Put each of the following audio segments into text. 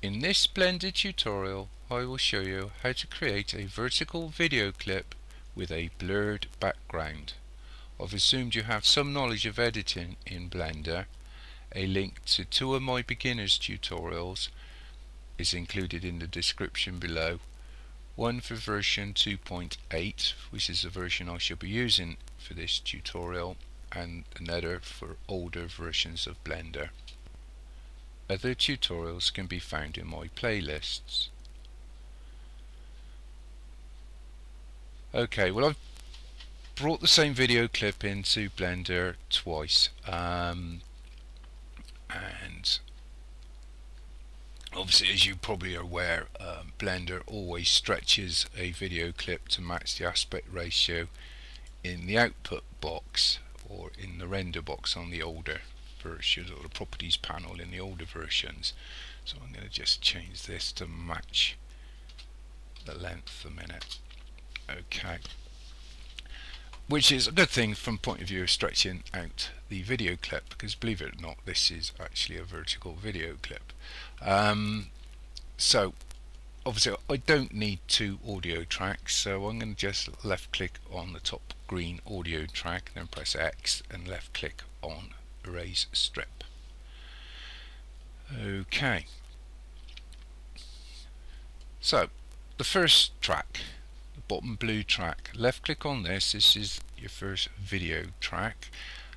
In this Blender tutorial I will show you how to create a vertical video clip with a blurred background. I've assumed you have some knowledge of editing in Blender. A link to two of my beginners tutorials is included in the description below. One for version 2.8 which is the version I shall be using for this tutorial and another for older versions of Blender. Other tutorials can be found in my playlists. Okay, well I've brought the same video clip into Blender twice um, and obviously as you probably are aware um, Blender always stretches a video clip to match the aspect ratio in the output box or in the render box on the older versions or the properties panel in the older versions. So I'm going to just change this to match the length a minute. Okay. Which is a good thing from point of view of stretching out the video clip because believe it or not this is actually a vertical video clip. Um, so obviously I don't need two audio tracks so I'm going to just left click on the top green audio track then press X and left click on erase strip. Okay. So, the first track, the bottom blue track, left click on this, this is your first video track,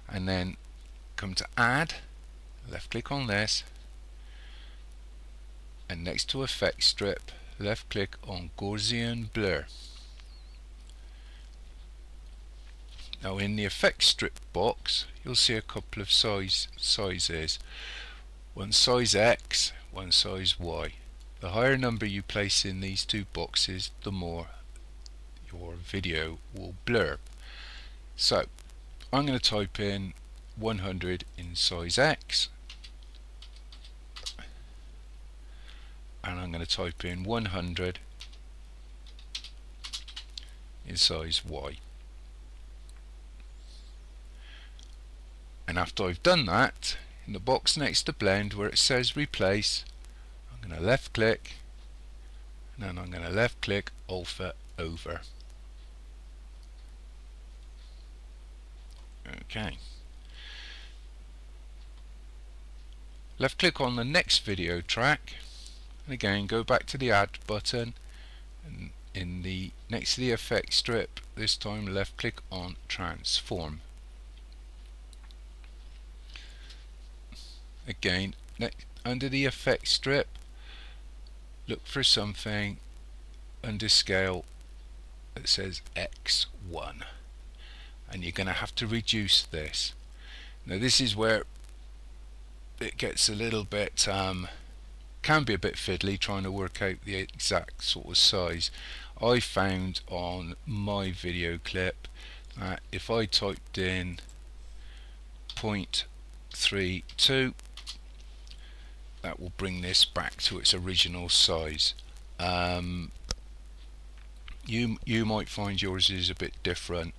and then come to add, left click on this, and next to effect strip, left click on Gaussian blur. Now in the effect strip box you'll see a couple of size sizes. One size X, one size Y. The higher number you place in these two boxes the more your video will blur. So I'm going to type in 100 in size X and I'm going to type in 100 in size Y. and after I've done that in the box next to blend where it says replace I'm going to left click and then I'm going to left click alpha over. Okay. Left click on the next video track and again go back to the add button and in the next to the effect strip this time left click on transform again under the effect strip look for something under scale that says X1 and you're going to have to reduce this. Now this is where it gets a little bit um, can be a bit fiddly trying to work out the exact sort of size. I found on my video clip that if I typed in 0.32 that will bring this back to its original size. Um, you you might find yours is a bit different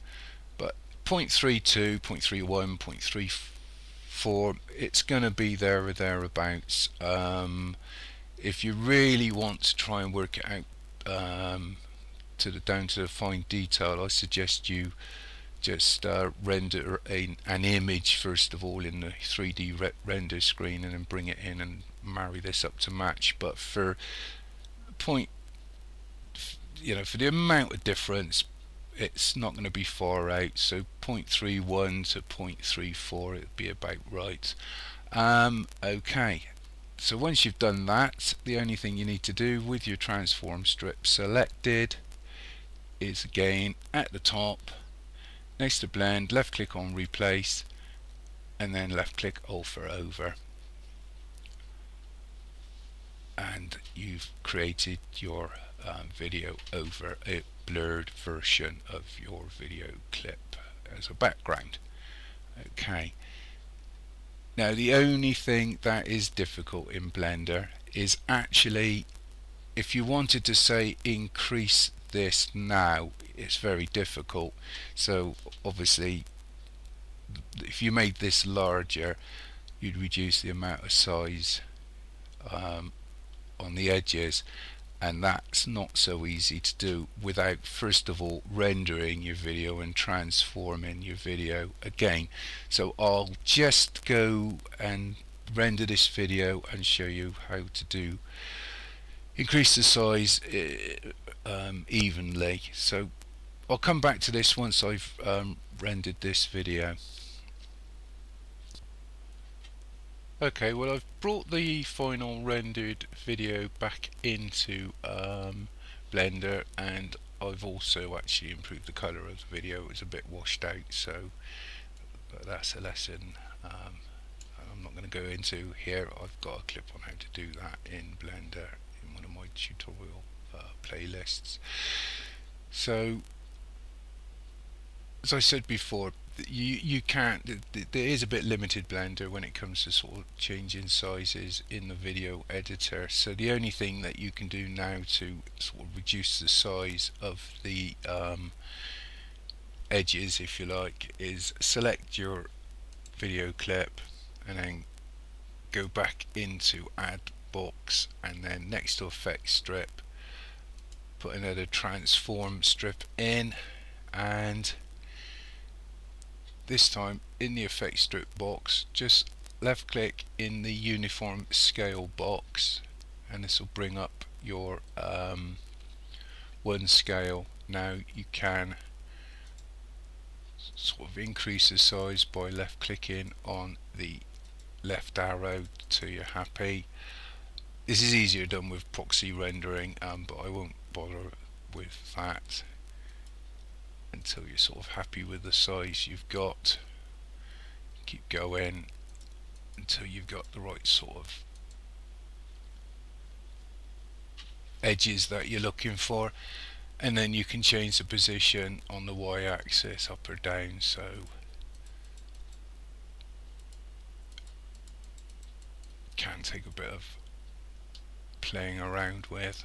but 0.32 0.31 0.34 it's going to be there or thereabouts. Um, if you really want to try and work it out um, to the down to the fine detail I suggest you just uh, render a, an image first of all in the 3D re render screen and then bring it in and marry this up to match but for point you know for the amount of difference it's not going to be far out. So 0.31 to 0.34 it'd be about right. Um, okay. So once you've done that the only thing you need to do with your transform strip selected is again at the top next to blend left click on replace and then left click alpha over and you've created your um, video over a blurred version of your video clip as a background. Okay. Now the only thing that is difficult in Blender is actually if you wanted to say increase this now it's very difficult. So obviously if you made this larger you'd reduce the amount of size um, on the edges and that's not so easy to do without first of all rendering your video and transforming your video again. So I'll just go and render this video and show you how to do increase the size uh, um, evenly. So I'll come back to this once I've um, rendered this video Okay, well I've brought the final rendered video back into um, Blender and I've also actually improved the colour of the video. It was a bit washed out so that's a lesson um, I'm not going to go into here. I've got a clip on how to do that in Blender in one of my tutorial uh, playlists. So as I said before, you you can't there is a bit limited blender when it comes to sort of changing sizes in the video editor. So the only thing that you can do now to sort of reduce the size of the um, edges if you like is select your video clip and then go back into add box and then next to effect strip put another transform strip in and this time in the effect strip box. Just left click in the uniform scale box and this will bring up your um, one scale. Now you can sort of increase the size by left clicking on the left arrow till you're happy. This is easier done with proxy rendering um, but I won't bother with that until you're sort of happy with the size you've got. Keep going until you've got the right sort of edges that you're looking for. And then you can change the position on the y-axis up or down. So can take a bit of playing around with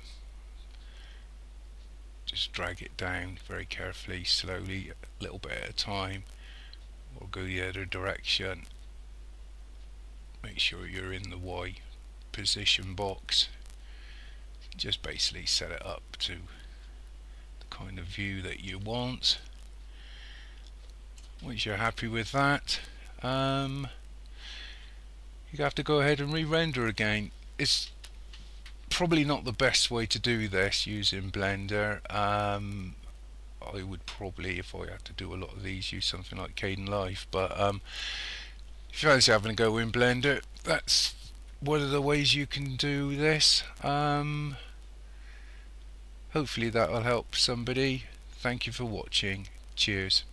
just drag it down very carefully, slowly, a little bit at a time, or go the other direction. Make sure you're in the Y position box. Just basically set it up to the kind of view that you want. Once you're happy with that, um, you have to go ahead and re-render again. It's probably not the best way to do this using Blender. Um, I would probably, if I had to do a lot of these, use something like Kdenlive. But um, if you fancy having a go in Blender, that's one of the ways you can do this. Um, hopefully that will help somebody. Thank you for watching. Cheers.